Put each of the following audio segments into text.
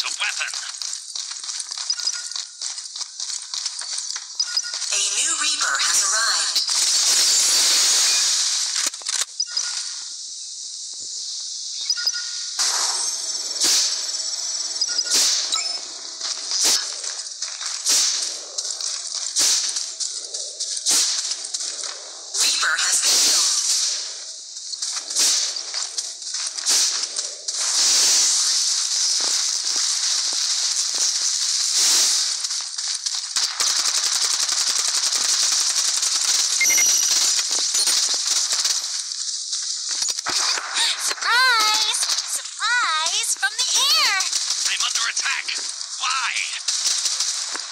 A weapon. A new Reaper has arrived. attack! Why?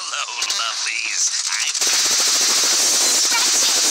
Hello, lovelies. I'm...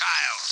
child.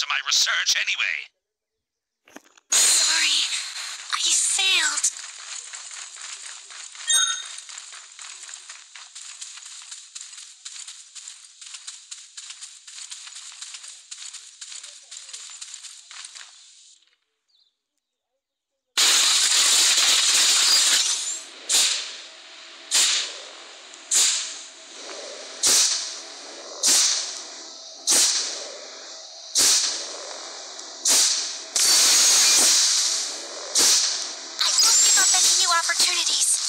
to my research anyway. opportunities.